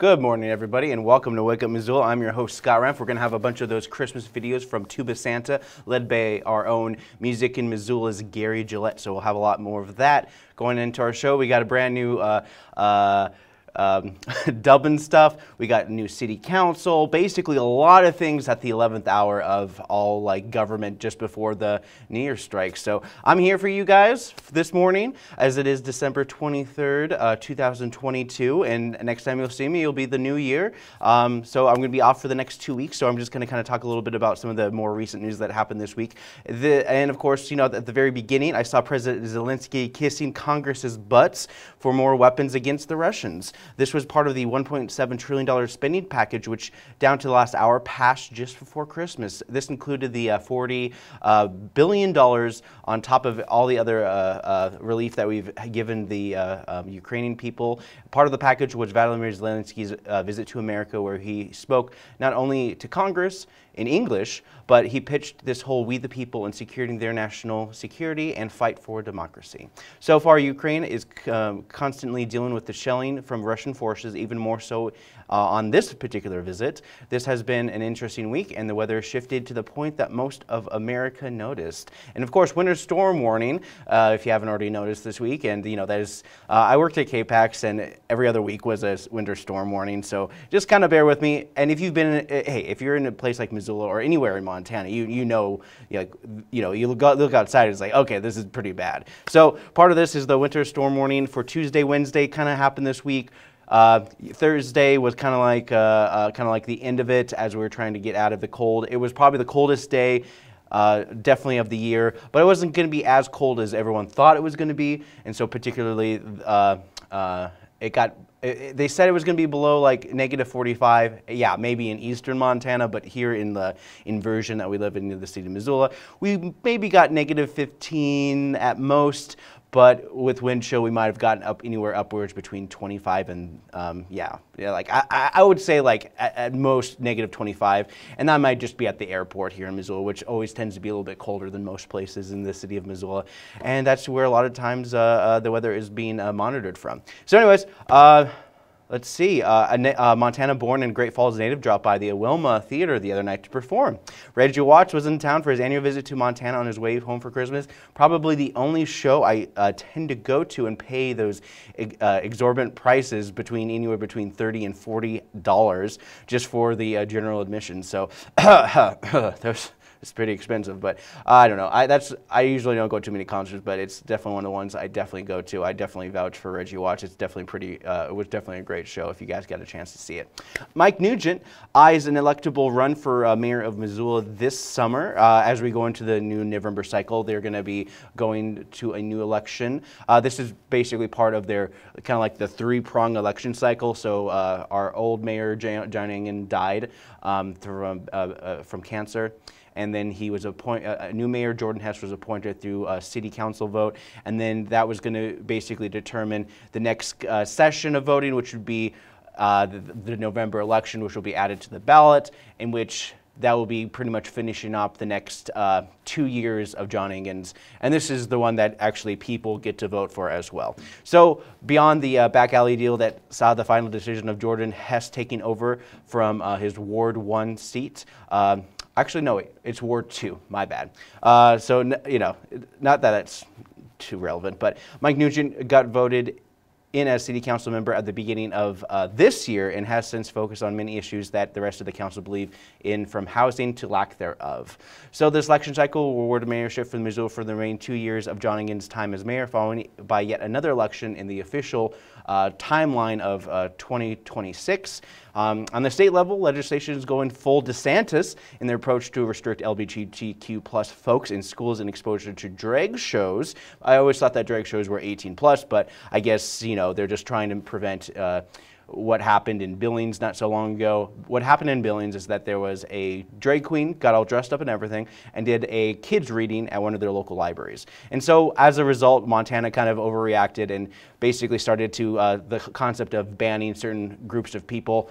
Good morning, everybody, and welcome to Wake Up Missoula. I'm your host, Scott Ranf. We're going to have a bunch of those Christmas videos from Tuba Santa, led by our own Music in Missoula's Gary Gillette. So we'll have a lot more of that. Going into our show, we got a brand new uh, uh, um, Dublin stuff. We got new city council. Basically, a lot of things at the 11th hour of all like government just before the New Year strike. So I'm here for you guys this morning, as it is December 23rd, uh, 2022. And next time you'll see me, it'll be the new year. Um, so I'm going to be off for the next two weeks. So I'm just going to kind of talk a little bit about some of the more recent news that happened this week. The, and of course, you know, at the very beginning, I saw President Zelensky kissing Congress's butts for more weapons against the Russians. This was part of the $1.7 trillion spending package, which down to the last hour passed just before Christmas. This included the uh, 40 uh, billion dollars on top of all the other uh, uh relief that we've given the uh, um, Ukrainian people. Part of the package was Vladimir Zelensky's uh, visit to America, where he spoke not only to Congress, in English, but he pitched this whole we the people and securing their national security and fight for democracy. So far, Ukraine is um, constantly dealing with the shelling from Russian forces, even more so uh, on this particular visit. This has been an interesting week, and the weather shifted to the point that most of America noticed. And of course, winter storm warning, uh, if you haven't already noticed this week, and you know, that is, uh, I worked at KPAX, and every other week was a winter storm warning, so just kind of bear with me. And if you've been, hey, if you're in a place like Missoula or anywhere in Montana, you, you know, you know, you, know, you look, look outside, it's like, okay, this is pretty bad. So part of this is the winter storm warning for Tuesday, Wednesday, kind of happened this week. Uh, Thursday was kind of like uh, uh, kind of like the end of it as we were trying to get out of the cold. It was probably the coldest day. Uh, definitely of the year, but it wasn't going to be as cold as everyone thought it was going to be, and so particularly uh, uh, it got it, they said it was going to be below like negative 45. Yeah, maybe in eastern Montana, but here in the inversion that we live in, in the city of Missoula, we maybe got negative 15 at most. But with wind chill, we might have gotten up anywhere upwards between 25 and um, yeah, yeah, like I, I would say like at, at, most negative 25, and that might just be at the airport here in Missoula, which always tends to be a little bit colder than most places in the city of Missoula, and that's where a lot of times uh, uh, the weather is being uh, monitored from. So, anyways. Let's see. Uh, a uh, Montana-born and Great Falls native dropped by the Wilma Theater the other night to perform. Reggie Watts was in town for his annual visit to Montana on his way home for Christmas. Probably the only show I uh, tend to go to and pay those uh, exorbitant prices between anywhere between 30 and 40 dollars just for the uh, general admission. So there's it's pretty expensive. But I don't know. I that's I usually don't go to too many concerts, but it's definitely one of the ones I definitely go to. I definitely vouch for Reggie Watts. It's definitely pretty. Uh, it was definitely a great show. If you guys got a chance to see it, Mike Nugent eyes an electable run for uh, mayor of Missoula this summer. Uh, as we go into the new November cycle, they're going to be going to a new election. Uh, this is basically part of their kind of like the three-prong election cycle. So uh, our old mayor John Engen died um, from from cancer and then he was appointed, uh, a new mayor, Jordan Hess, was appointed through a city council vote, and then that was going to basically determine the next uh, session of voting, which would be uh, the, the, November election, which will be added to the ballot, in which that will be pretty much finishing up the next uh, two years of John Engen's. And this is the one that actually people get to vote for as well. So beyond the uh, back alley deal that saw the final decision of Jordan Hess taking over from uh, his Ward 1 seat, um, Actually, no, it's War 2, my bad. Uh, so, you know, not that it's too relevant, but Mike Nugent got voted in as city council member at the beginning of uh, this year and has since focused on many issues that the rest of the council believe in from housing to lack thereof. So this election cycle will award a mayorship for Missoula for the remaining two years of John Engen's time as mayor following by yet another election in the official uh, timeline of uh, 2026. Um, on the state level, legislation is going full DeSantis in their approach to restrict LGBTQ plus folks in schools and exposure to drag shows. I always thought that drag shows were 18 plus, but I guess you know they're just trying to prevent. Uh, what happened in Billings not so long ago. What happened in Billings is that there was a drag queen, got all dressed up and everything, and did a kids reading at one of their local libraries. And so as a result, Montana kind of overreacted and basically started to uh, the concept of banning certain groups of people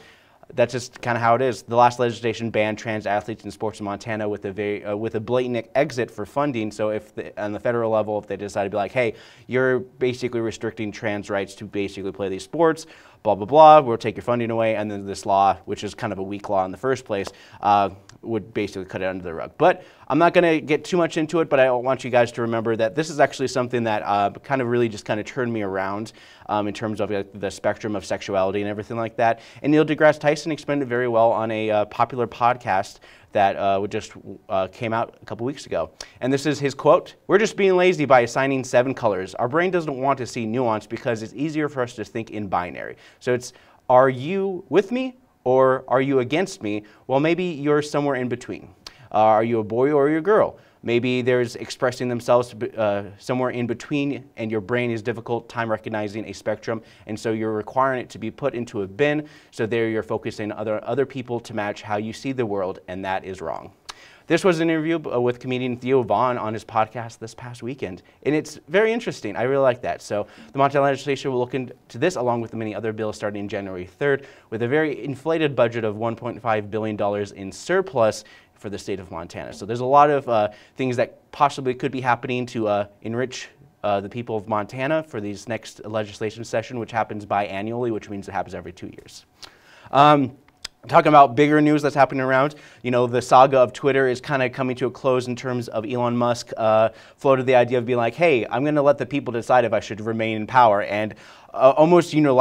that's just kind of how it is. The last legislation banned trans athletes in sports in Montana with a very uh, with a blatant exit for funding. So if the, on the federal level, if they decide to be like, hey, you're basically restricting trans rights to basically play these sports, blah blah blah, we'll take your funding away, and then this law, which is kind of a weak law in the first place. Uh, would basically cut it under the rug. But I'm not going to get too much into it, but I want you guys to remember that this is actually something that uh, kind of really just kind of turned me around um, in terms of like, the spectrum of sexuality and everything like that. And Neil deGrasse Tyson explained it very well on a uh, popular podcast that uh, just uh, came out a couple weeks ago. And this is his quote We're just being lazy by assigning seven colors. Our brain doesn't want to see nuance because it's easier for us to think in binary. So it's, are you with me or are you against me? Well, maybe you're somewhere in between. Uh, are you a boy or are you a girl? Maybe there's expressing themselves uh, somewhere in between, and your brain is difficult time recognizing a spectrum, and so you're requiring it to be put into a bin. So there you're focusing other other people to match how you see the world, and that is wrong. This was an interview uh, with comedian Theo Von on his podcast this past weekend, and it's very interesting. I really like that. So the Montana legislature will look into this along with the many other bills starting January 3rd with a very inflated budget of $1.5 billion in surplus for the state of Montana. So there's a lot of uh, things that possibly could be happening to uh, enrich uh, the people of Montana for these next legislation session, which happens biannually, which means it happens every two years. Um, Talking about bigger news that's happening around, you know, the saga of Twitter is kind of coming to a close in terms of Elon Musk uh, floated the idea of being like, hey, I'm going to let the people decide if I should remain in power. And uh, almost you know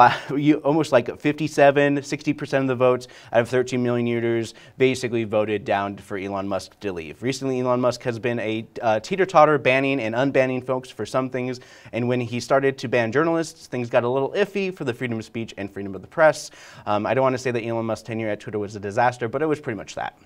almost like 57 60% of the votes out of 13 million users basically voted down for Elon Musk to leave. Recently Elon Musk has been a uh, teeter-totter banning and unbanning folks for some things and when he started to ban journalists things got a little iffy for the freedom of speech and freedom of the press. Um, I don't want to say that Elon Musk's tenure at Twitter was a disaster but it was pretty much that.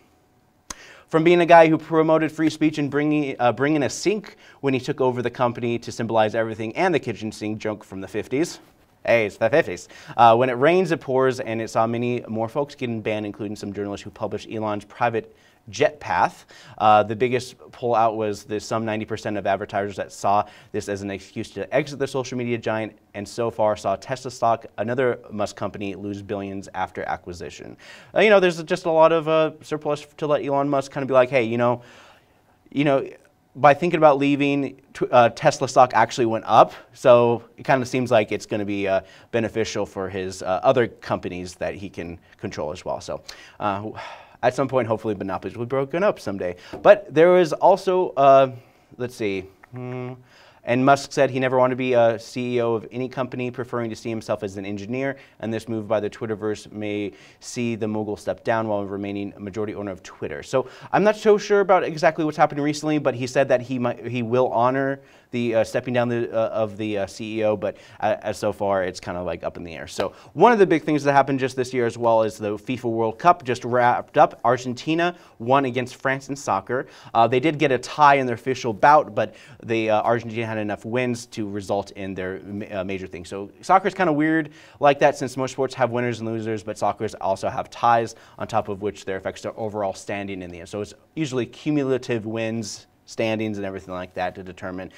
From being a guy who promoted free speech and bringing, uh, bringing a sink when he took over the company to symbolize everything and the kitchen sink joke from the 50s, Hey, it's the 50s. Uh, when it rains, it pours, and it saw many more folks getting banned, including some journalists who published Elon's private jet path. Uh, the biggest pullout was the some 90% of advertisers that saw this as an excuse to exit the social media giant, and so far saw Tesla stock, another Musk company, lose billions after acquisition. Uh, you know, there's just a lot of uh, surplus to let Elon Musk kind of be like, hey, you know, you know, by thinking about leaving, uh, Tesla stock actually went up. So it kind of seems like it's going to be uh, beneficial for his uh, other companies that he can control as well. So uh, at some point, hopefully, monopolies will be broken up someday. But there is also, uh, let's see. Hmm, And Musk said he never wanted to be a CEO of any company, preferring to see himself as an engineer. And this move by the Twitterverse may see the mogul step down while remaining a majority owner of Twitter. So I'm not so sure about exactly what's happened recently, but he said that he might, he will honor the uh, stepping down the, uh, of the uh, CEO, but uh, as so far it's kind of like up in the air. So one of the big things that happened just this year as well is the FIFA World Cup just wrapped up. Argentina won against France in soccer. Uh, they did get a tie in their official bout, but the Argentina had enough wins to result in their major thing. So soccer is kind of weird like that since most sports have winners and losers, but soccer also have ties on top of which there affects their overall standing in the end. So it's usually cumulative wins standings and everything like that to determine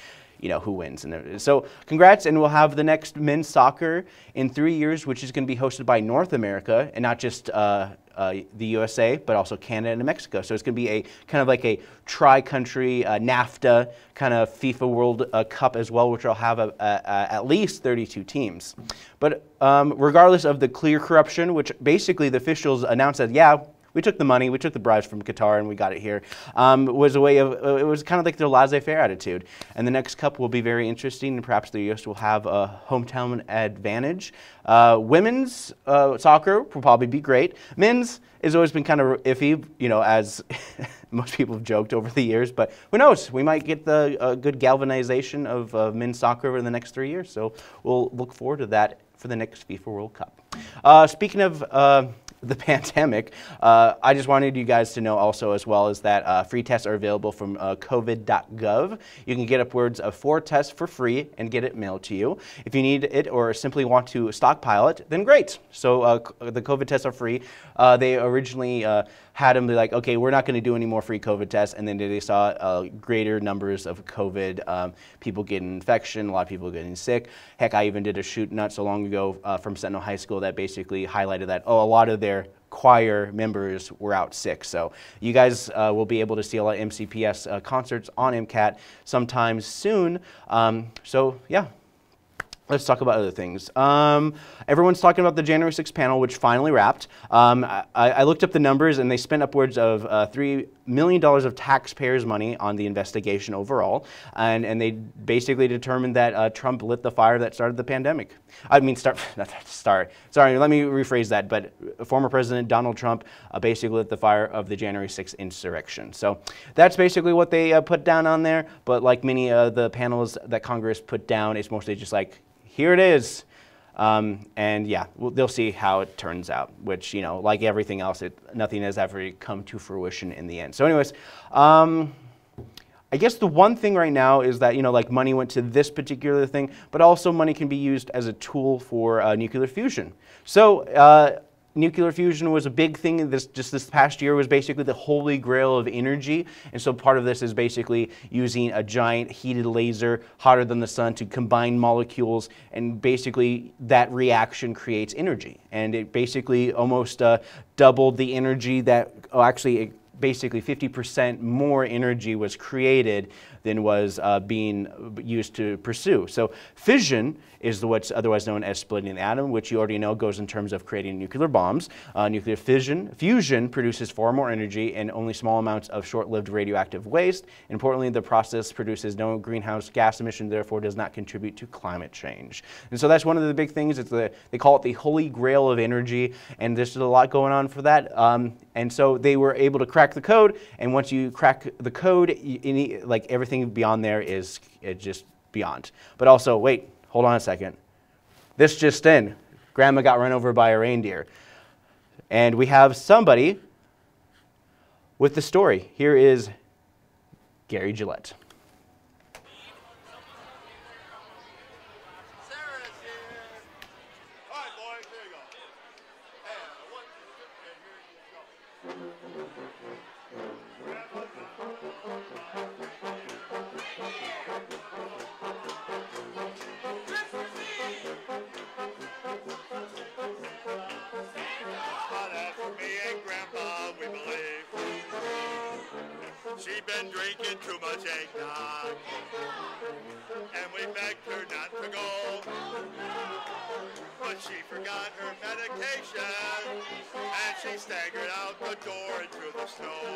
you know, who wins. And so congrats, and we'll have the next men's soccer in three years, which is going to be hosted by North America and not just uh, uh, the USA, but also Canada and Mexico. So it's going to be a kind of like a tri-country uh, NAFTA kind of FIFA World uh, Cup as well, which will have a, a, a, at least 32 teams. But um, regardless of the clear corruption, which basically the officials announced that, yeah, we took the money, we took the bribes from Qatar, and we got it here. Um, was a way of uh, it was kind of like their laissez-faire attitude. And the next cup will be very interesting, and perhaps the U.S. will have a hometown advantage. Uh, women's uh, soccer will probably be great. Men's has always been kind of iffy, you know, as most people have joked over the years. But who knows? We might get the uh, good galvanization of uh, men's soccer over the next three years. So we'll look forward to that for the next FIFA World Cup. Uh, speaking of uh, the pandemic, uh, I just wanted you guys to know also as well is that uh, free tests are available from uh, covid.gov. You can get upwards of four tests for free and get it mailed to you. If you need it or simply want to stockpile it, then great. So uh, the COVID tests are free. Uh, they originally uh, had them be like, okay, we're not going to do any more free COVID tests, and then they saw greater numbers of COVID, um, people getting infection, a lot of people getting sick. Heck, I even did a shoot not so long ago from Sentinel High School that basically highlighted that, oh, a lot of their choir members were out sick. So you guys uh, will be able to see a lot of MCPS uh, concerts on MCAT sometime soon. Um, so yeah. Let's talk about other things. Um, everyone's talking about the January 6th panel, which finally wrapped. Um, I, I, looked up the numbers, and they spent upwards of uh, $3 million dollars of taxpayers' money on the investigation overall. And, and they basically determined that uh, Trump lit the fire that started the pandemic. I mean, start, not start, sorry, let me rephrase that. But former President Donald Trump uh, basically lit the fire of the January 6th insurrection. So that's basically what they uh, put down on there. But like many of the panels that Congress put down, it's mostly just like, here it is. Um, and yeah, we'll, they'll see how it turns out, which, you know, like everything else, it, nothing has ever come to fruition in the end. So anyways, um, I guess the one thing right now is that, you know, like money went to this particular thing, but also money can be used as a tool for uh, nuclear fusion. So uh, nuclear fusion was a big thing. This just this past year was basically the holy grail of energy. And so part of this is basically using a giant heated laser hotter than the sun to combine molecules. And basically that reaction creates energy. And it basically almost uh, doubled the energy that oh, actually basically 50% more energy was created than was uh, being used to pursue. So fission is what's otherwise known as splitting the atom, which you already know goes in terms of creating nuclear bombs. Uh, nuclear fission, fusion produces far more energy and only small amounts of short-lived radioactive waste. Importantly, the process produces no greenhouse gas emission, therefore does not contribute to climate change. And so that's one of the big things. It's the, they call it the holy grail of energy, and there's a lot going on for that. Um, and so they were able to crack the code, and once you crack the code, any, like everything beyond there is just beyond. But also, wait, Hold on a second. This just in Grandma got run over by a reindeer. And we have somebody with the story. Here is Gary Gillette. She been drinking too much eggnog. And we begged her not to go. But she forgot her medication. And she staggered out the door into the snow.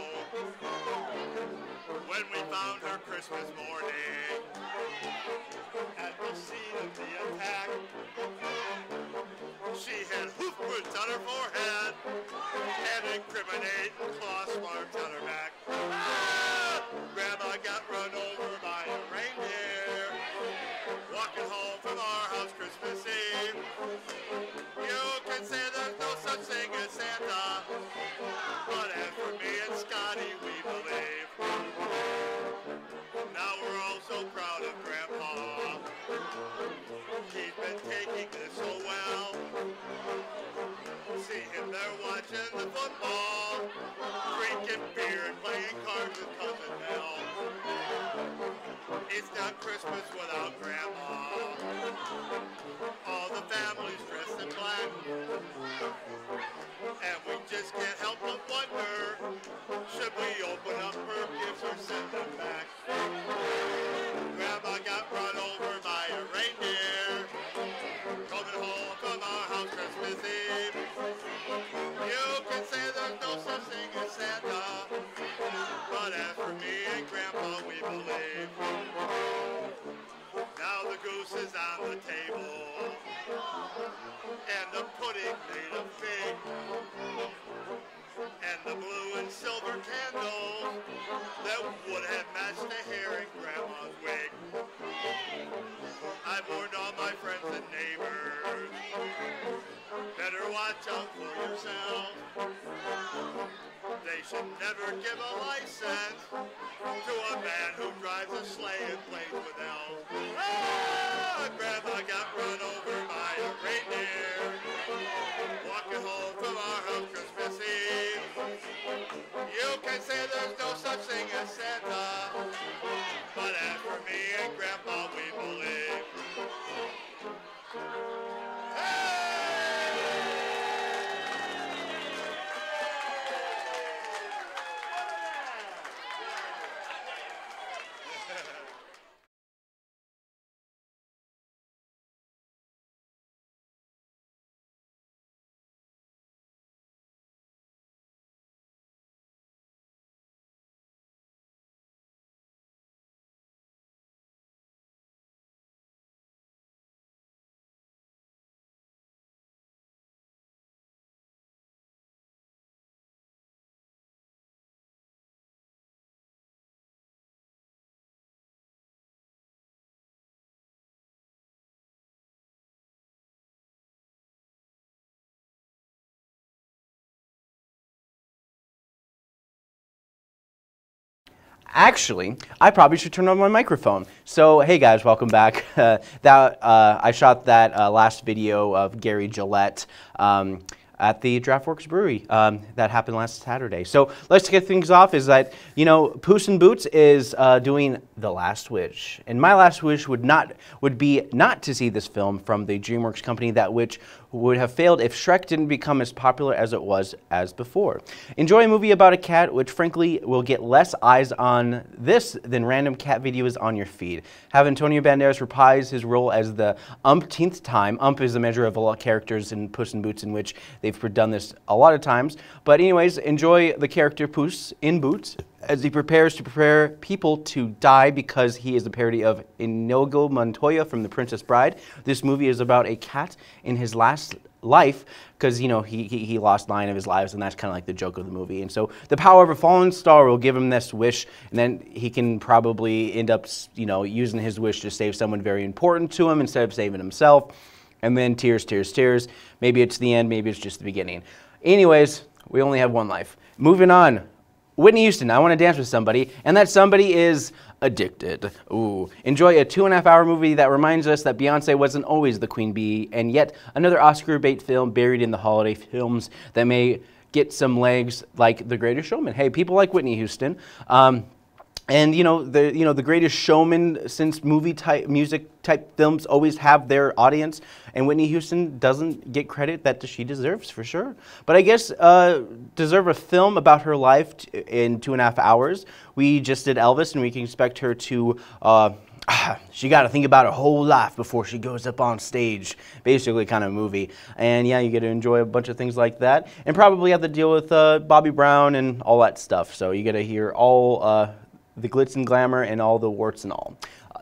When we found her Christmas morning at the scene of the attack. She had hoof prints on her forehead and incriminating claw marks on her back. Ah! Grandma got run over by a reindeer walking home from our house Christmas Eve. Christmas without Grandma. Table, and the pudding made of fig, and the blue and silver candles that would have matched the hair in Grandma's wig. I've warned all my friends and neighbors, better watch out for yourself. They should never give a license to a man who drives a sleigh and plays with elves. Ah, Actually, I probably should turn on my microphone. So, hey guys, welcome back. Uh, that uh, I shot that uh, last video of Gary Gillette. Um, at the Draught Works Brewery. Um, that happened last Saturday. So let's get things off. Is that you know Puss in Boots is uh, doing the Last Wish, and my last wish would not would be not to see this film from the DreamWorks company that which would have failed if Shrek didn't become as popular as it was as before. Enjoy a movie about a cat, which frankly will get less eyes on this than random cat videos on your feed. Have Antonio Banderas reprise his role as the umpteenth time. Ump is the measure of a lot of characters in Puss in Boots in which they've done this a lot of times. But anyways, enjoy the character Puss in Boots as he prepares to prepare people to die because he is a parody of Inigo Montoya from The Princess Bride. This movie is about a cat in his last life because you know he, he, he lost nine of his lives and that's kind of like the joke of the movie and so the power of a fallen star will give him this wish and then he can probably end up you know using his wish to save someone very important to him instead of saving himself and then tears tears tears maybe it's the end maybe it's just the beginning anyways we only have one life moving on Whitney Houston, I want to dance with somebody, and that somebody is addicted. Ooh. Enjoy a two and a half hour movie that reminds us that Beyonce wasn't always the queen bee, and yet another Oscar bait film buried in the holiday films that may get some legs like The Greatest Showman. Hey, people like Whitney Houston. Um, and you know the you know the greatest showman since movie type music type films always have their audience and whitney houston doesn't get credit that she deserves for sure but i guess uh, deserve a film about her life in two and a half hours we just did elvis and we can expect her to uh, she got to think about her whole life before she goes up on stage, basically, kind of movie. And yeah, you get to enjoy a bunch of things like that, and probably have to deal with uh, Bobby Brown and all that stuff. So you get to hear all uh, the glitz and glamour and all the warts and all.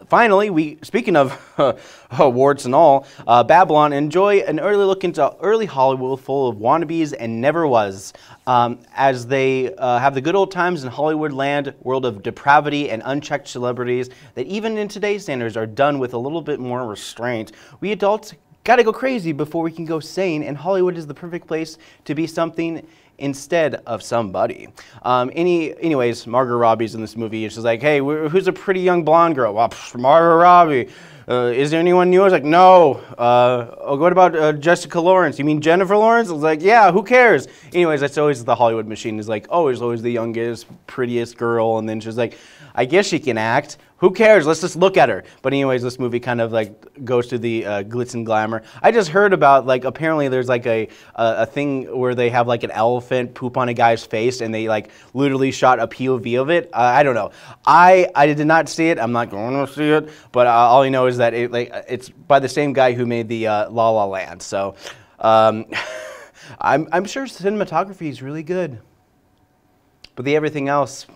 Finally, we speaking of uh, warts and all, uh, Babylon enjoy an early look into early Hollywood full of wannabes and never was, um, as they uh, have the good old times in Hollywood land, world of depravity and unchecked celebrities that even in today's standards are done with a little bit more restraint. We adults gotta go crazy before we can go sane, and Hollywood is the perfect place to be something instead of somebody. Um, any, anyways, Margot Robbie's in this movie. and She's like, hey, who's a pretty young blonde girl? Well, pff, Margot Robbie. Uh, is there anyone new? I was like, no. Uh, oh, what about uh, Jessica Lawrence? You mean Jennifer Lawrence? I was like, yeah, who cares? Anyways, that's always the Hollywood machine is like, oh, there's always the youngest, prettiest girl. And then she's like, I guess she can act. Who cares? Let's just look at her. But anyways, this movie kind of like goes to the uh, glitz and glamour. I just heard about like apparently there's like a, a a thing where they have like an elephant poop on a guy's face and they like literally shot a POV of it. Uh, I don't know. I I did not see it. I'm not going to see it. But uh, all I know is that it like it's by the same guy who made the uh, La La Land. So um, I'm I'm sure cinematography is really good. But the everything else,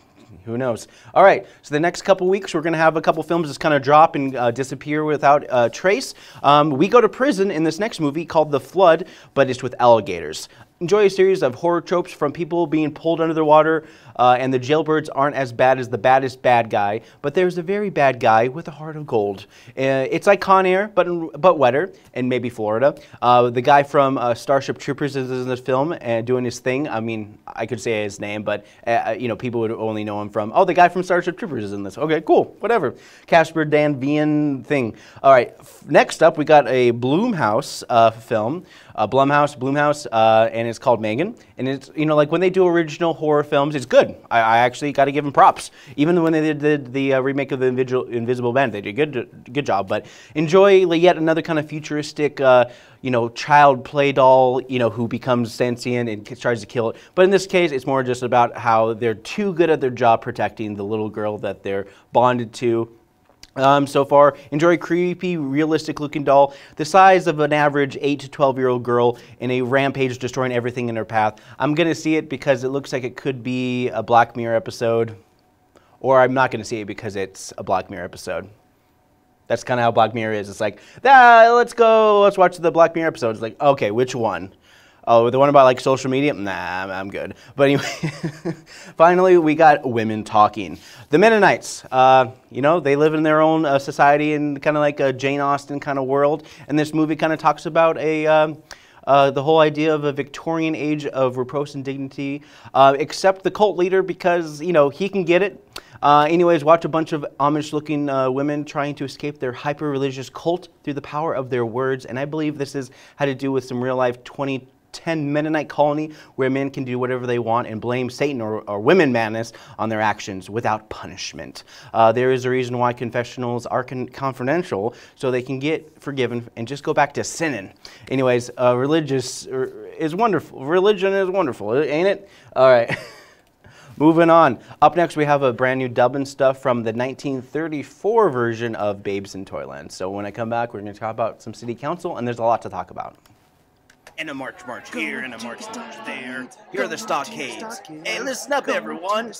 who knows? All right, so the next couple weeks, we're going to have a couple films just kind of drop and uh, disappear without uh, trace. Um, we go to prison in this next movie called The Flood, but it's with alligators. Enjoy a series of horror tropes from people being pulled under the water, uh, and the jailbirds aren't as bad as the baddest bad guy, but there's a very bad guy with a heart of gold. Uh, it's like Con Air, but, but wetter, and maybe Florida. Uh, the guy from uh, Starship Troopers is in this film and doing his thing. I mean, I could say his name, but uh, you know, people would only know him from, oh, the guy from Starship Troopers is in this. Okay, cool, whatever. Casper Dan Vian thing. All right, next up, we got a Bloomhouse uh, film uh, Blumhouse, Bloomhouse, uh, and it's called Megan. And it's you know like when they do original horror films, it's good. I, I actually got to give them props. Even when they did the, the uh, remake of the Invisible, Invisible Man, they did a good good job. But enjoy yet another kind of futuristic. Uh, you know, child play doll, you know, who becomes sentient and tries to kill it. But in this case, it's more just about how they're too good at their job protecting the little girl that they're bonded to. Um, so far, enjoy a creepy, realistic looking doll, the size of an average 8 to 12 year old girl in a rampage destroying everything in her path. I'm going to see it because it looks like it could be a Black Mirror episode, or I'm not going to see it because it's a Black Mirror episode. That's kind of how Black Mirror is. It's like, ah, let's go, let's watch the Black Mirror episode. It's like, okay, which one? Oh, the one about like social media? Nah, I'm good. But anyway, finally, we got women talking. The Mennonites, uh, you know, they live in their own uh, society and kind of like a Jane Austen kind of world. And this movie kind of talks about a. Um, uh, the whole idea of a Victorian age of reproach and dignity, uh, except the cult leader because, you know, he can get it. Uh, anyways, watch a bunch of Amish looking uh, women trying to escape their hyper religious cult through the power of their words. And I believe this is had to do with some real life 20 10 Mennonite colony where men can do whatever they want and blame Satan or, or women madness on their actions without punishment. Uh, there is a reason why confessionals are con confidential so they can get forgiven and just go back to sinning. Anyways, uh, religious er, is wonderful. Religion is wonderful, ain't it? All right. Moving on. Up next, we have a brand new dub and stuff from the 1934 version of Babes in Toyland. So when I come back, we're going to talk about some city council, and there's a lot to talk about. And a march, march here, and a march, march there. Here are the stockades. Hey, listen up, everyone.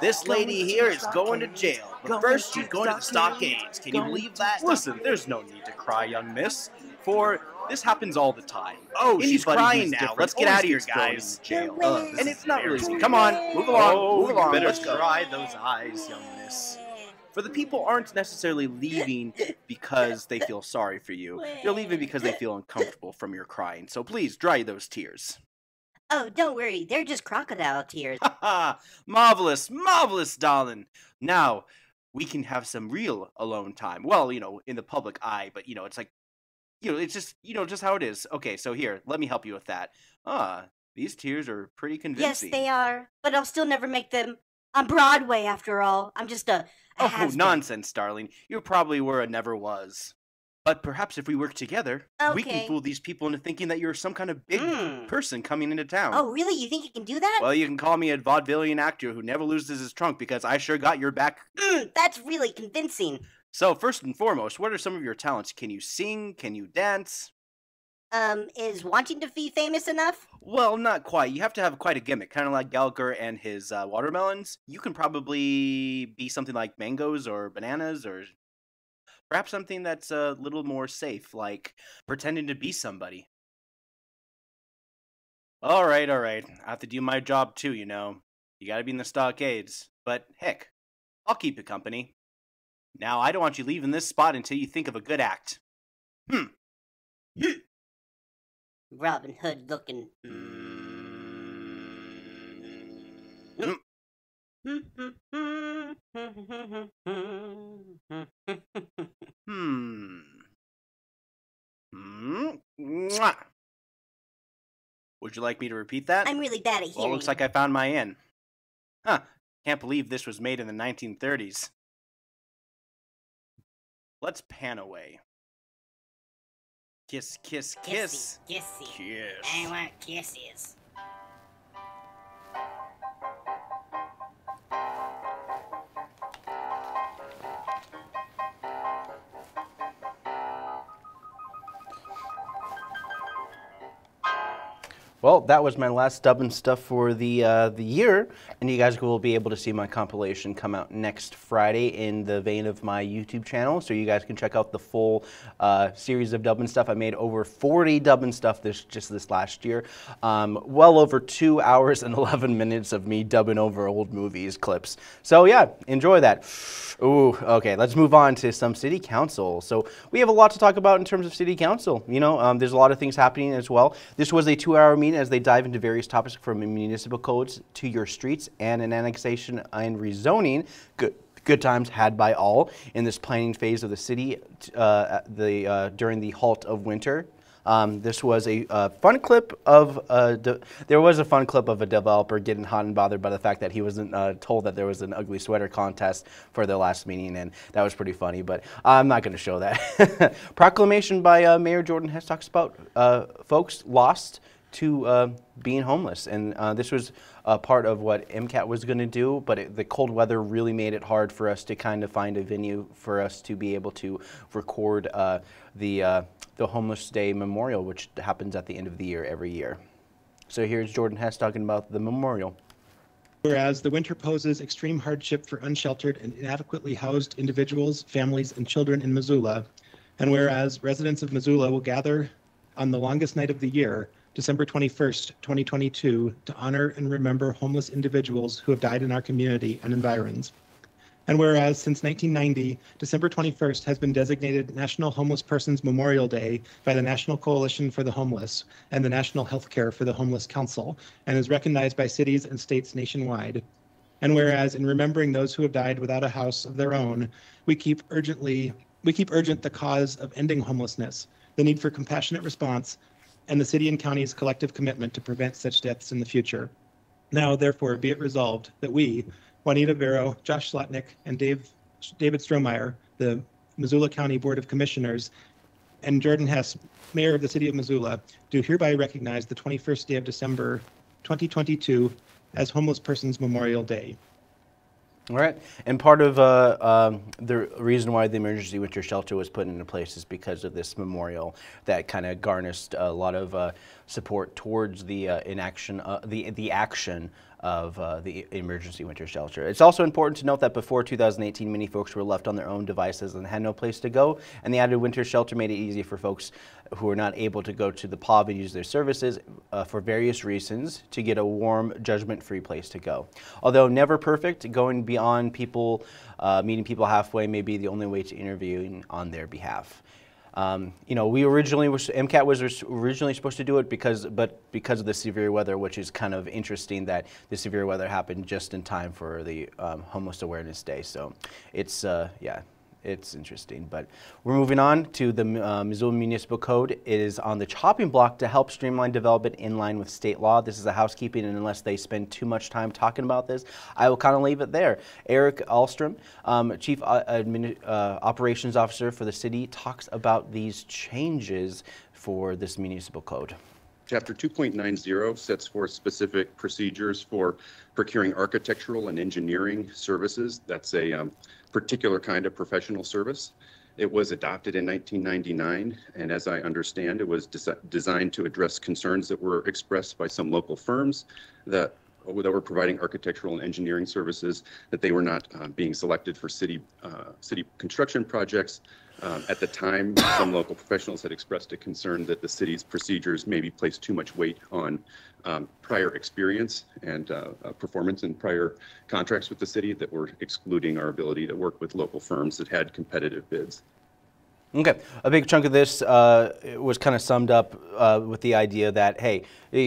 This lady here is going to jail, but first she's going to the stockades. Can you believe that? Listen, there's no need to cry, young miss, for this happens all the time. Oh, she's crying now. different Let's get out of here, gets thrown in guys. Jail. Ugh, Ugh, And it's not really. embarrassing. Come on, move along, Oh, move you along. better Let's go. dry those eyes, young miss. For the people aren't necessarily leaving because they feel sorry for you. They're leaving because they feel uncomfortable from your crying. So please dry those tears. Oh, don't worry. They're just crocodile tears. Ha ha! Marvelous, marvelous, darling. Now we can have some real alone time. Well, you know, in the public eye, but you know, it's like, you know, it's just, you know, just how it is. Okay, so here, let me help you with that. Ah, these tears are pretty convincing. yes, they are. But I'll still never make them on Broadway after all. I'm just a, a Oh, nonsense, darling. You probably were a never was. But perhaps if we work together, we can fool these people into thinking that you're some kind of big Mm. person coming into town. Oh, really? You think you can do that? Well, you can call me a vaudevillian actor who never loses his trunk because I sure got your back Mm, that's really convincing. So, first and foremost, what are some of your talents? Can you sing? Can you dance? Um, is wanting to be famous enough? Well, not quite. You have to have quite a gimmick, kind of like Gallagher and his uh, watermelons. You can probably be something like mangoes or bananas, or perhaps something that's a little more safe, like pretending to be somebody. All right, all right. I have to do my job too, you know. You gotta be in the stockades. But heck, I'll keep you company. Now, I don't want you leaving this spot until you think of a good act. Hmm. Robin Hood looking. Hmm. Hmm. Would you like me to repeat that? I'm really bad at well, hearing. looks like I found my in. Huh. Can't believe this was made in the 1930s. Let's pan away. Kiss, kiss, kiss. Kissy, kissy. Kiss. I want kisses. Well, that was my last dubbing stuff for the uh, the year, and you guys will be able to see my compilation come out next Friday in the vein of my YouTube channel, so you guys can check out the full uh, series of dubbing stuff. I made over 40 dubbing stuff this just this last year, um, well over two hours and 11 minutes of me dubbing over old movies clips. So yeah, enjoy that. Ooh, okay, let's move on to some city council. So we have a lot to talk about in terms of city council. You know, um, there's a lot of things happening as well. This was a two-hour meeting as they dive into various topics from municipal codes to your streets and an annexation and rezoning. Good. Good times had by all in this planning phase of the city uh, the, uh, during the halt of winter. Um, this was a uh, fun clip of a de- there was a fun clip of a developer getting hot and bothered by the fact that he wasn't uh, told that there was an ugly sweater contest for the last meeting, and that was pretty funny. But I'm not going to show that. Proclamation by uh, Mayor Jordan Hess talks about uh, folks lost to uh, being homeless. And uh, this was a part of what MCAT was going to do, but it, the cold weather really made it hard for us to kind of find a venue for us to be able to record uh, the, uh, the Homeless Day Memorial, which happens at the end of the year every year. So here's Jordan Hess talking about the memorial. Whereas the winter poses extreme hardship for unsheltered and inadequately housed individuals, families, and children in Missoula, and whereas residents of Missoula will gather on the longest night of the year, December 21st, 2022, to honor and remember homeless individuals who have died in our community and environs. And whereas since 1990, December 21st has been designated National Homeless Persons Memorial Day by the National Coalition for the Homeless and the National Healthcare for the Homeless Council, and is recognized by cities and states nationwide. And whereas in remembering those who have died without a house of their own, we keep urgently we keep urgent the cause of ending homelessness, the need for compassionate response, and the city and county's collective commitment to prevent such deaths in the future. Now, therefore, be it resolved that we, Juanita Vero, Josh Slotnick, and Dave, David Strohmaier, the Missoula County Board of Commissioners, and Jordan Hess, Mayor of the City of Missoula, do hereby recognize the 21st day of December 2022 as Homeless Persons Memorial Day. All right, and part of uh, um, the reason why the emergency winter shelter was put into place is because of this memorial that kind of garnished a lot of uh, support towards the uh, inaction, uh, the the action of uh, the emergency winter shelter. It's also important to note that before 2018, many folks were left on their own devices and had no place to go, and the added winter shelter made it easy for folks who are not able to go to the POV and use their services uh, for various reasons to get a warm, judgment-free place to go. Although never perfect, going beyond people, uh, meeting people halfway may be the only way to intervene on their behalf. Um, you know, we originally was MCAT was originally supposed to do it because, but because of the severe weather, which is kind of interesting that the severe weather happened just in time for the um, Homeless Awareness Day. So, it's uh, yeah, it's interesting. But we're moving on to the uh, Missoula Municipal Code. It is on the chopping block to help streamline development in line with state law. This is a housekeeping, and unless they spend too much time talking about this, I will kind of leave it there. Eric Alstrom, um, Chief uh, uh, Operations Officer for the city, talks about these changes for this municipal code. Chapter 2.90 sets forth specific procedures for procuring architectural and engineering services. That's a um, particular kind of professional service. It was adopted in 1999, and as I understand, it was desi- designed to address concerns that were expressed by some local firms that that were providing architectural and engineering services, that they were not uh, being selected for city uh, city construction projects. Um, At the time, some local professionals had expressed a concern that the city's procedures maybe placed too much weight on um, prior experience and uh, uh, performance in prior contracts with the city that were excluding our ability to work with local firms that had competitive bids. Okay, a big chunk of this uh, was kind of summed up uh, with the idea that, hey,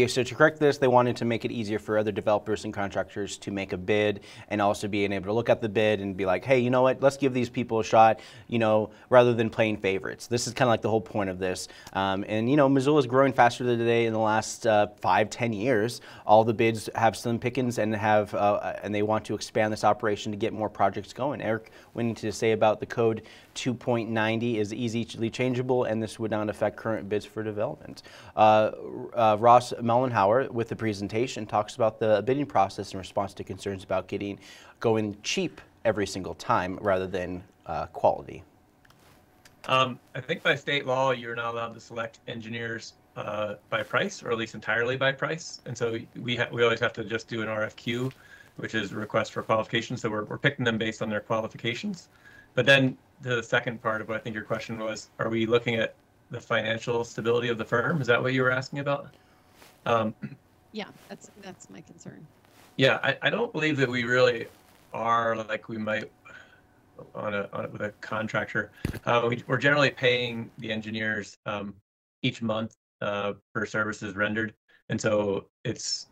so to correct this, they wanted to make it easier for other developers and contractors to make a bid and also being able to look at the bid and be like, hey, you know what, let's give these people a shot, you know, rather than playing favorites. This is kind of like the whole point of this. Um, and, you know, Missoula is growing faster than today in the last uh, five, ten years. All the bids have slim pickings and have, uh, and they want to expand this operation to get more projects going. Eric went into to say about the code 2.90 is easily changeable, and this would not affect current bids for development. Uh, uh, Ross Mellenhauer, with the presentation, talks about the bidding process in response to concerns about getting going cheap every single time rather than uh, quality. Um, I think by state law, you're not allowed to select engineers uh, by price, or at least entirely by price. And so we we always have to just do an RFQ, which is a request for qualifications. So we're, we're picking them based on their qualifications. But then the second part of what I think your question was, are we looking at the financial stability of the firm? Is that what you were asking about? Um, Yeah, that's, that's my concern. yeah, I, I don't believe that we really are like we might on a, on a with a contractor. Uh, we, we're generally paying the engineers um, each month uh, for services rendered, and so it's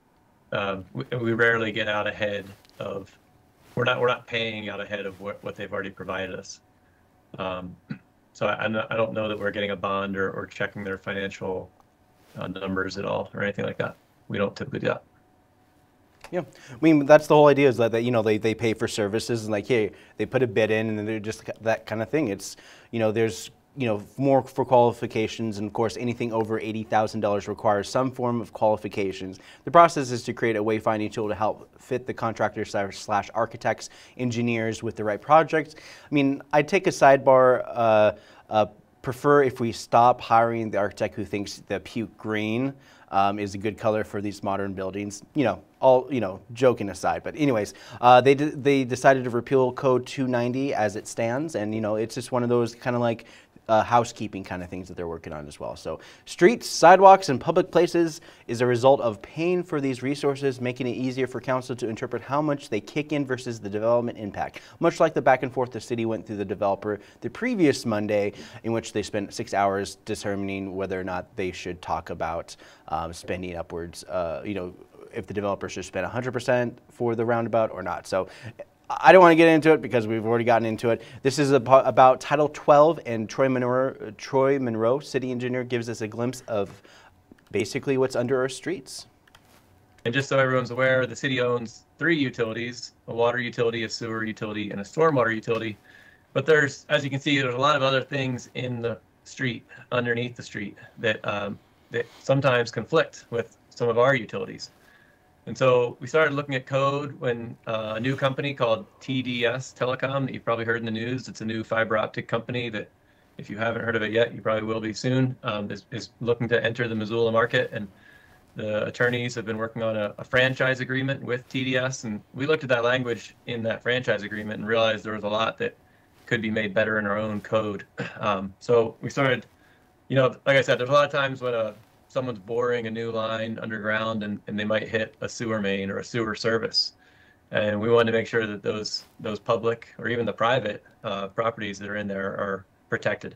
uh, we, we rarely get out ahead of. We're not we're not paying out ahead of what, what they've already provided us. Um, so I, not, I don't know that we're getting a bond or, or checking their financial uh, numbers at all or anything like that. We don't typically do that. Yeah, I mean that's the whole idea is that, that you know they, they pay for services and like hey they put a bid in and they're just that kind of thing. It's you know there's you know more for qualifications and of course anything over eighty thousand dollars requires some form of qualifications. The process is to create a wayfinding tool to help fit the contractor slash architects engineers with the right projects. I mean I'd take a sidebar. Uh, uh, prefer if we stop hiring the architect who thinks the puke green um, is a good color for these modern buildings. You know, all you know, joking aside. But anyways, uh, they they decided to repeal Code 290 as it stands, and you know, it's just one of those kind of like uh, housekeeping kind of things that they're working on as well. So, streets, sidewalks, and public places is a result of paying for these resources, making it easier for council to interpret how much they kick in versus the development impact. Much like the back and forth the city went through the developer the previous Monday, in which they spent six hours determining whether or not they should talk about um, spending upwards, uh, you know, if the developer should spend 100% for the roundabout or not. So I don't want to get into it because we've already gotten into it. This is about, Title 12, and Troy Monroe, Troy Monroe, city engineer, gives us a glimpse of basically what's under our streets. And just so everyone's aware, the city owns three utilities, a water utility, a sewer utility, and a stormwater utility. But there's, as you can see, there's a lot of other things in the street, underneath the street, that, um, that sometimes conflict with some of our utilities. And so we started looking at code when uh, a new company called TDS Telecom, that you've probably heard in the news, it's a new fiber optic company that if you haven't heard of it yet, you probably will be soon, um, is, is looking to enter the Missoula market. And the attorneys have been working on a, a, franchise agreement with TDS. And we looked at that language in that franchise agreement and realized there was a lot that could be made better in our own code. Um, so we started, you know, like I said, there's a lot of times when a someone's boring a new line underground and, and they might hit a sewer main or a sewer service. And we wanted to make sure that those those public or even the private uh, properties that are in there are protected.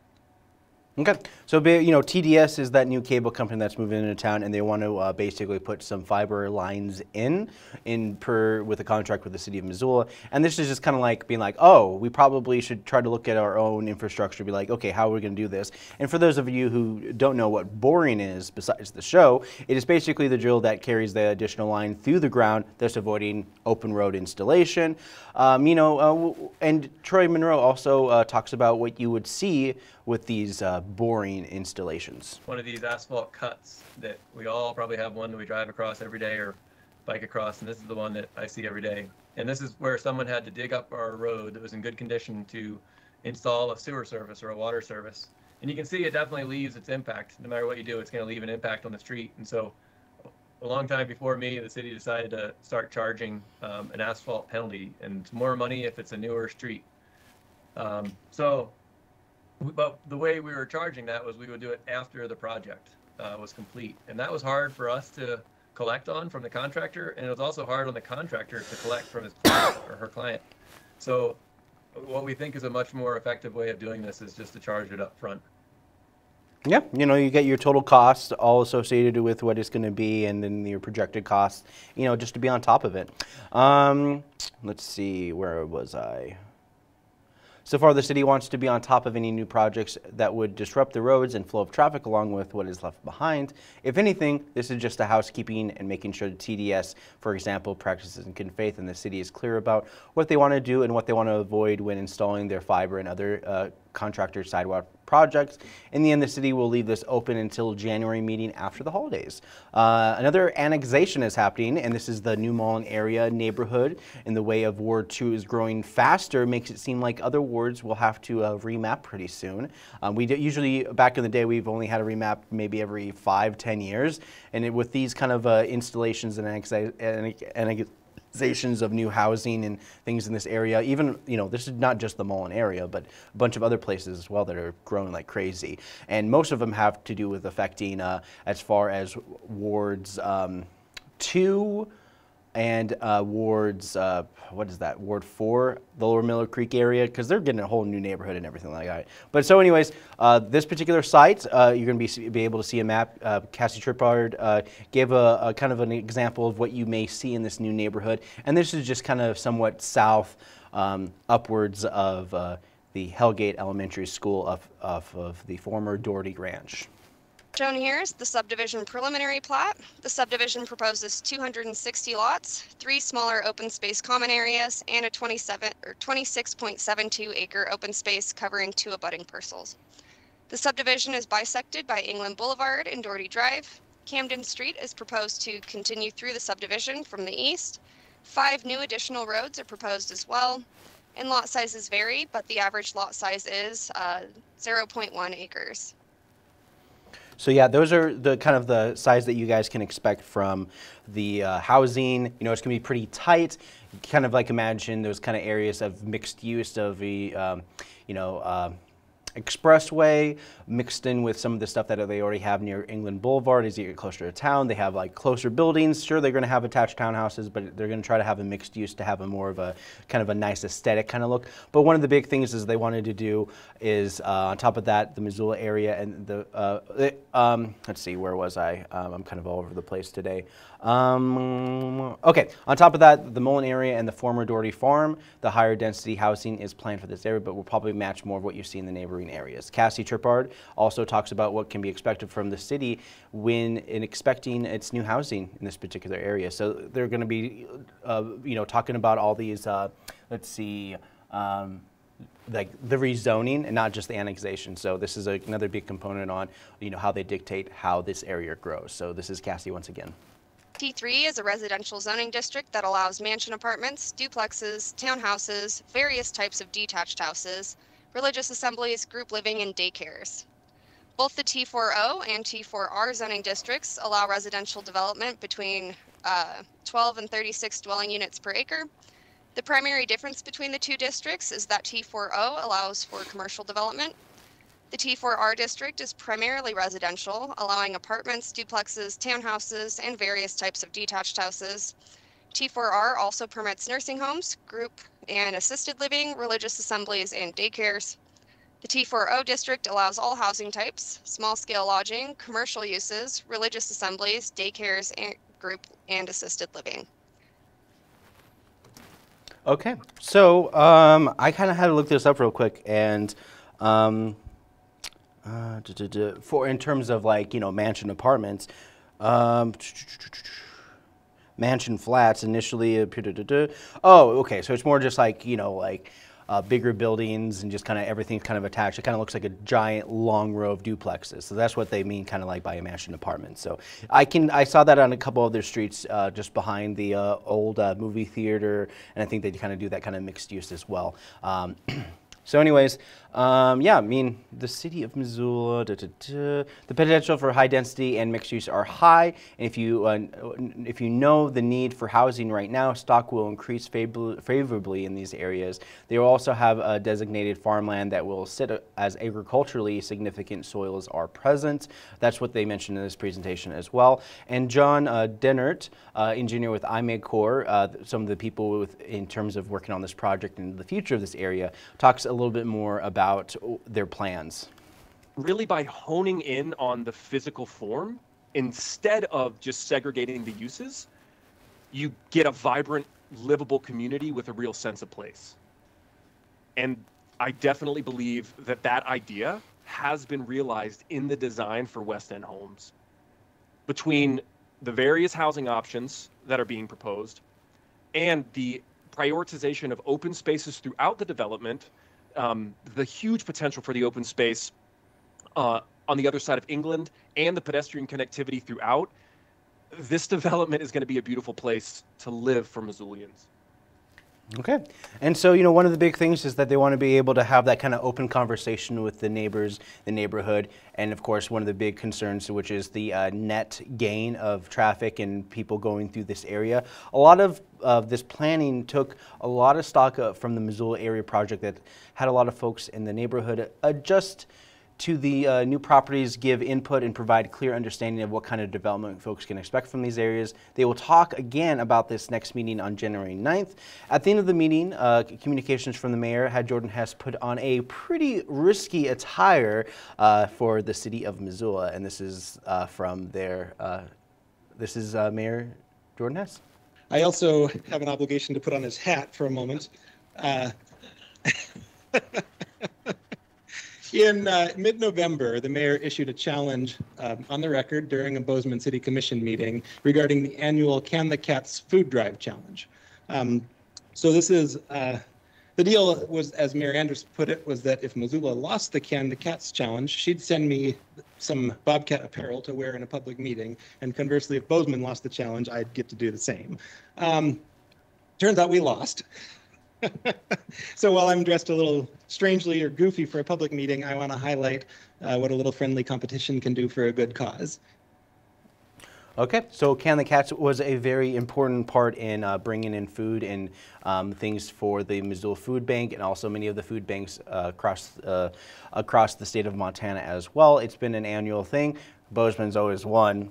Okay, so you know TDS is that new cable company that's moving into town, and they want to uh, basically put some fiber lines in, in per with a contract with the city of Missoula. And this is just kind of like being like, oh, we probably should try to look at our own infrastructure, be like, okay, how are we going to do this? And for those of you who don't know what boring is, besides the show, it is basically the drill that carries the additional line through the ground, thus avoiding open road installation. Um, you know, uh, and Troy Monroe also uh, talks about what you would see with these uh, boring installations. One of these asphalt cuts that we all probably have one that we drive across every day or bike across, and this is the one that I see every day. And this is where someone had to dig up our road that was in good condition to install a sewer service or a water service. And you can see it definitely leaves its impact. No matter what you do, it's going to leave an impact on the street. And so, a long time before me, the city decided to start charging um, an asphalt penalty, and it's more money if it's a newer street. Um, so, but the way we were charging that was we would do it after the project uh, was complete, and that was hard for us to collect on from the contractor, and it was also hard on the contractor to collect from his client or her client. So, what we think is a much more effective way of doing this is just to charge it up front. Yeah, you know, you get your total cost all associated with what it's going to be and then your projected cost, you know, just to be on top of it. Um, let's see, where was I? So far, the city wants to be on top of any new projects that would disrupt the roads and flow of traffic along with what is left behind. If anything, this is just a housekeeping and making sure the TDS, for example, practices in good faith and the city is clear about what they want to do and what they want to avoid when installing their fiber and other uh, contractor sidewalk projects. In the end, the city will leave this open until January meeting after the holidays. Uh, another annexation is happening, and this is the New Mullan area neighborhood. In the way of Ward 2 is growing faster, makes it seem like other wards will have to uh, remap pretty soon. Um, we usually, back in the day, we've only had a remap maybe every five, ten years. And it, with these kind of uh, installations and annexations, of new housing and things in this area. Even, you know, this is not just the Mullan area, but a bunch of other places as well that are growing like crazy. And most of them have to do with affecting uh, as far as wards um, two, and uh, wards, uh, what is that, Ward 4, the Lower Miller Creek area, because they're getting a whole new neighborhood and everything like that. But so anyways, uh, this particular site, uh, you're going to be, be able to see a map. Uh, Cassie Trippard uh, gave a, a, kind of an example of what you may see in this new neighborhood. And this is just kind of somewhat south um, upwards of the Hellgate Elementary School off, off of the former Doherty Ranch. Shown here is the subdivision preliminary plat. The subdivision proposes 260 lots, three smaller open space common areas, and a 27 or 26.72 acre open space covering two abutting parcels. The subdivision is bisected by England Boulevard and Doherty Drive. Camden Street is proposed to continue through the subdivision from the east. Five new additional roads are proposed as well. And lot sizes vary, but the average lot size is uh, 0.1 acres. So yeah, those are the kind of the size that you guys can expect from the uh, housing. You know, it's gonna be pretty tight. Kind of like imagine those kind of areas of mixed use of the, um, you know, uh, expressway mixed in with some of the stuff that they already have near England Boulevard as you get closer to town. They have like closer buildings. Sure, they're going to have attached townhouses, but they're going to try to have a mixed use to have a more of a kind of a nice aesthetic kind of look. But one of the big things is they wanted to do is uh, on top of that, the Missoula area and the, uh, um, let's see, where was I? Um, I'm kind of all over the place today. Um, okay, on top of that, the Mullan area and the former Doherty Farm, the higher density housing is planned for this area, but will probably match more of what you see in the neighboring areas. Cassie Trippard also talks about what can be expected from the city when in expecting its new housing in this particular area. So they're going to be, uh, you know, talking about all these, uh, let's see, um, like the rezoning and not just the annexation. So this is a, another big component on, you know, how they dictate how this area grows. So this is Cassie once again. T3 is a residential zoning district that allows mansion apartments, duplexes, townhouses, various types of detached houses, religious assemblies, group living, and daycares. Both the T4O and T4R zoning districts allow residential development between uh, 12 and 36 dwelling units per acre. The primary difference between the two districts is that T4O allows for commercial development the T4R district is primarily residential, allowing apartments, duplexes, townhouses, and various types of detached houses. T4R also permits nursing homes, group and assisted living, religious assemblies, and daycares. The T4O district allows all housing types, small scale lodging, commercial uses, religious assemblies, daycares, and group and assisted living. Okay, so um, I kind of had to look this up real quick, and um, uh, for in terms of like you know mansion apartments, um, mansion flats initially. Uh, oh, okay. So it's more just like you know like uh, bigger buildings and just kind of everything's kind of attached. It kind of looks like a giant long row of duplexes. So that's what they mean kind of like by a mansion apartment. So I can I saw that on a couple other streets uh, just behind the uh, old uh, movie theater, and I think they kind of do that kind of mixed use as well. Um, So, anyways, um, yeah, I mean, the city of Missoula, da, da, da, the potential for high density and mixed use are high. And if you uh, if you know the need for housing right now, stock will increase favor- favorably in these areas. They will also have a designated farmland that will sit as agriculturally significant soils are present. That's what they mentioned in this presentation as well. And John uh, Dennert, uh, engineer with IMEG Corps, uh, some of the people with, in terms of working on this project and the future of this area, talks a little bit more about their plans. Really, by honing in on the physical form instead of just segregating the uses, you get a vibrant, livable community with a real sense of place. And I definitely believe that that idea has been realized in the design for West End homes. Between the various housing options that are being proposed and the prioritization of open spaces throughout the development, um, the huge potential for the open space uh, on the other side of England and the pedestrian connectivity throughout, this development is going to be a beautiful place to live for Missoulians. Okay. And so, you know, one of the big things is that they want to be able to have that kind of open conversation with the neighbors, the neighborhood, and of course, one of the big concerns, which is the uh, net gain of traffic and people going through this area. A lot of uh, this planning took a lot of stock uh, from the Missoula area project that had a lot of folks in the neighborhood adjust to the uh, new properties give input and provide clear understanding of what kind of development folks can expect from these areas. They will talk again about this next meeting on January 9th. At the end of the meeting, uh, communications from the mayor had Jordan Hess put on a pretty risky attire uh, for the city of Missoula, and this is uh, from their, uh, this is uh, Mayor Jordan Hess. I also have an obligation to put on his hat for a moment. In uh, mid-November, the mayor issued a challenge um, on the record during a Bozeman City Commission meeting regarding the annual Can the Cats Food Drive Challenge. Um, so this is uh, the deal was, as Mayor Andrus put it, was that if Missoula lost the Can the Cats Challenge, she'd send me some Bobcat apparel to wear in a public meeting, and conversely, if Bozeman lost the challenge, I'd get to do the same. Um, turns out we lost. So while I'm dressed a little strangely or goofy for a public meeting, I want to highlight uh, what a little friendly competition can do for a good cause. Okay, so Can the Cats was a very important part in uh, bringing in food and um, things for the Missoula Food Bank and also many of the food banks uh, across uh, across the state of Montana as well. It's been an annual thing. Bozeman's always won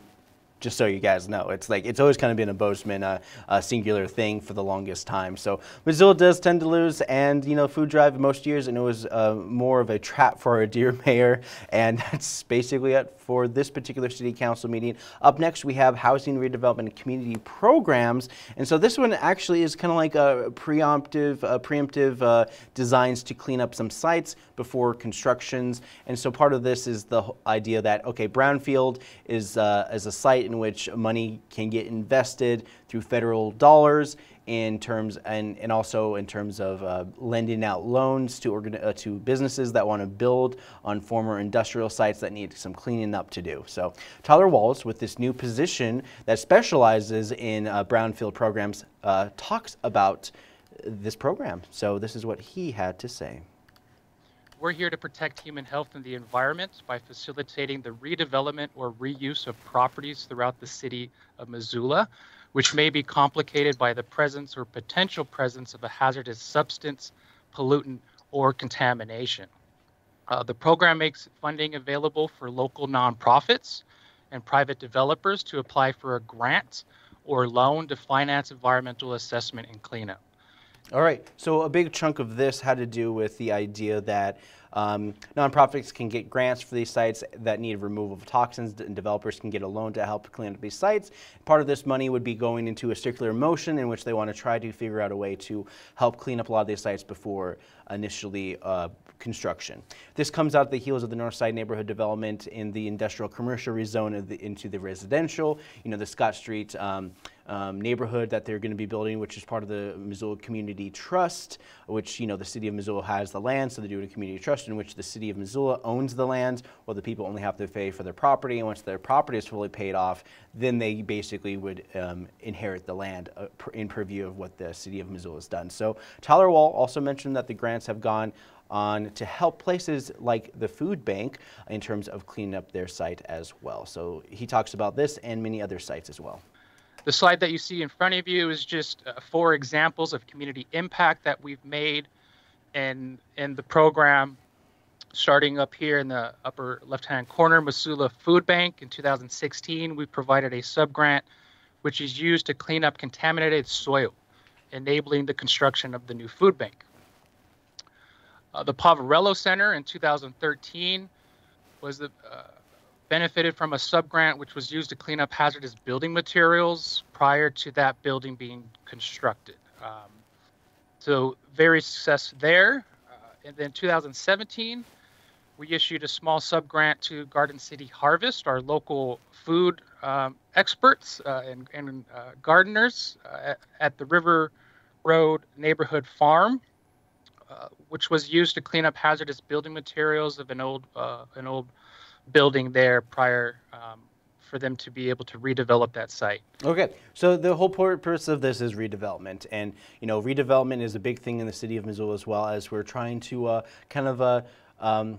just so you guys know. It's like it's always kind of been a Bozeman uh, uh, singular thing for the longest time. So Missoula does tend to lose, and you know, food drive most years, and it was uh, more of a trap for a dear mayor, and that's basically it for this particular city council meeting. Up next, we have housing redevelopment and community programs, and so this one actually is kind of like a preemptive, preemptive uh, designs to clean up some sites before constructions, and so part of this is the idea that okay, brownfield is uh, is a site in which money can get invested through federal dollars in terms and, and also in terms of uh, lending out loans to organ, uh, to businesses that want to build on former industrial sites that need some cleaning up to do. So Tyler Wallace, with this new position that specializes in uh, brownfield programs, uh, talks about this program. So this is what he had to say. We're here to protect human health and the environment by facilitating the redevelopment or reuse of properties throughout the city of Missoula, which may be complicated by the presence or potential presence of a hazardous substance, pollutant, or contamination. Uh, the program makes funding available for local nonprofits and private developers to apply for a grant or loan to finance environmental assessment and cleanup. All right, so a big chunk of this had to do with the idea that um, nonprofits can get grants for these sites that need removal of toxins, and developers can get a loan to help clean up these sites. Part of this money would be going into a circular motion in which they want to try to figure out a way to help clean up a lot of these sites before initially uh, construction. This comes out of the heels of the Northside neighborhood development in the industrial commercial rezone the, into the residential. You know, the Scott Street um, um, neighborhood that they're going to be building, which is part of the Missoula Community Trust, which, you know, the city of Missoula has the land, so they're doing a community trust in which the city of Missoula owns the land, while the people only have to pay for their property. And once their property is fully paid off, then they basically would um, inherit the land uh, in purview of what the city of Missoula has done. So Tyler Wall also mentioned that the grants have gone on to help places like the food bank in terms of cleaning up their site as well. So he talks about this and many other sites as well. The slide that you see in front of you is just uh, four examples of community impact that we've made in, in the program. Starting up here in the upper left-hand corner, Missoula Food Bank. In 2016, we provided a subgrant which is used to clean up contaminated soil, enabling the construction of the new food bank. Uh, the Poverello Center in 2013 was the, uh, benefited from a subgrant which was used to clean up hazardous building materials prior to that building being constructed. Um, so very success there. Uh, and then 2017, we issued a small subgrant to Garden City Harvest, our local food um, experts uh, and, and uh, gardeners uh, at, at the River Road Neighborhood Farm. Uh, which was used to clean up hazardous building materials of an old uh, an old building there prior um, for them to be able to redevelop that site. Okay, so the whole purpose of this is redevelopment, and you know redevelopment is a big thing in the city of Missoula as well as we're trying to uh, kind of uh, um,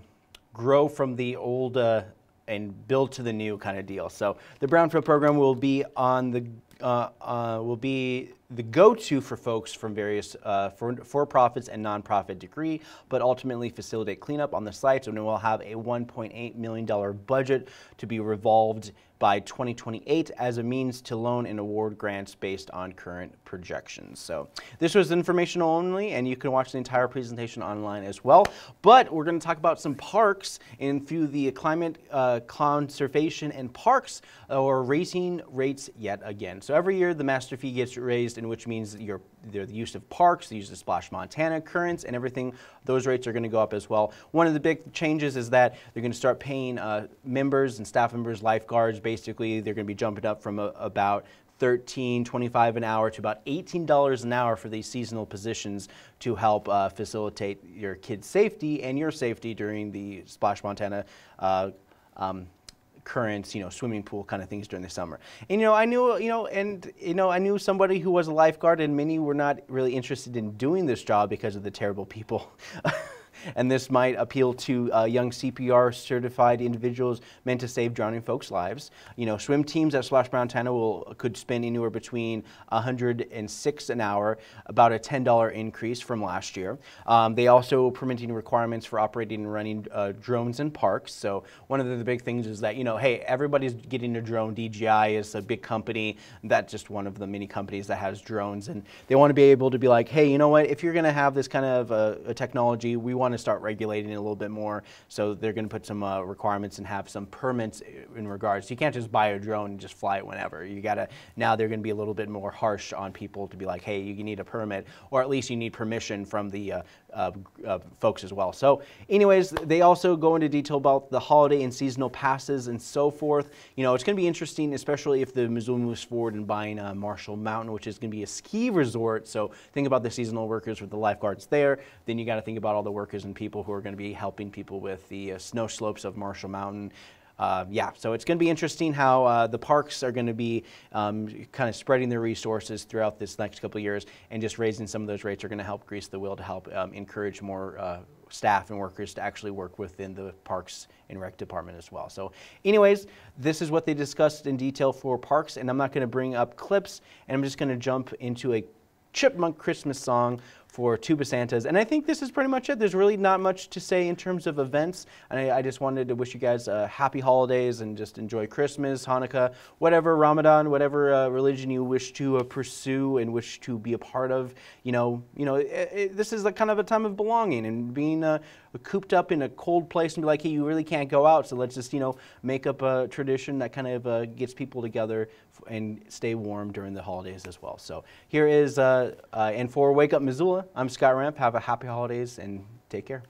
grow from the old uh, and build to the new kind of deal. So the Brownfield program will be on the will be the go-to for folks from various uh, for, for-profits and nonprofit degree, but ultimately facilitate cleanup on the sites, and we'll have a 1.8 million dollar budget to be revolved by 2028 as a means to loan and award grants based on current projections. So this was informational only, and you can watch the entire presentation online as well. But we're going to talk about some parks and through the climate uh, conservation and parks are raising rates yet again. So every year the master fee gets raised, and which means your the use of parks, the use of Splash Montana currents, and everything. Those rates are going to go up as well. One of the big changes is that they're going to start paying uh, members and staff members, lifeguards. Basically, they're going to be jumping up from a, about 13 25 an hour to about $18 an hour for these seasonal positions to help uh, facilitate your kids' safety and your safety during the Splash Montana uh, um, currents, you know, swimming pool kind of things during the summer. And you know, I knew, you know, and you know, I knew somebody who was a lifeguard, and many were not really interested in doing this job because of the terrible people. and this might appeal to uh, young CPR certified individuals meant to save drowning folks' lives. You know, swim teams at Splash Montana will could spend anywhere between 106 an hour, about a $10 increase from last year. Um, they also permitting requirements for operating and running uh, drones in parks. So one of the, the big things is that you know, hey, everybody's getting a drone. DJI is a big company. That's just one of the many companies that has drones, and they want to be able to be like, hey, you know what? If you're going to have this kind of uh, a technology, we want to start regulating it a little bit more. So they're going to put some uh, requirements and have some permits in regards. You can't just buy a drone and just fly it whenever. You got to now they're going to be a little bit more harsh on people to be like, hey, you need a permit, or at least you need permission from the uh, uh, uh, folks as well. So, anyways, they also go into detail about the holiday and seasonal passes and so forth. You know, it's going to be interesting, especially if the Missoula moves forward in buying uh, Marshall Mountain, which is going to be a ski resort. So, think about the seasonal workers with the lifeguards there. Then you got to think about all the workers and people who are going to be helping people with the uh, snow slopes of Marshall Mountain. Uh, yeah, so it's going to be interesting how uh, the parks are going to be um, kind of spreading their resources throughout this next couple of years, and just raising some of those rates are going to help grease the wheel to help um, encourage more uh, staff and workers to actually work within the parks and rec department as well. So, anyways, this is what they discussed in detail for parks, and I'm not going to bring up clips, and I'm just going to jump into a chipmunk Christmas song for Tuba Santas. And I think this is pretty much it. There's really not much to say in terms of events. And I, I just wanted to wish you guys uh, happy holidays and just enjoy Christmas, Hanukkah, whatever Ramadan, whatever uh, religion you wish to uh, pursue and wish to be a part of. You know, you know, it, it, this is a kind of a time of belonging and being uh, cooped up in a cold place and be like, hey, you really can't go out. So let's just, you know, make up a tradition that kind of uh, gets people together and stay warm during the holidays as well. So here is, uh, and for Wake Up Missoula, I'm Scott Ranf. Have a happy holidays and take care.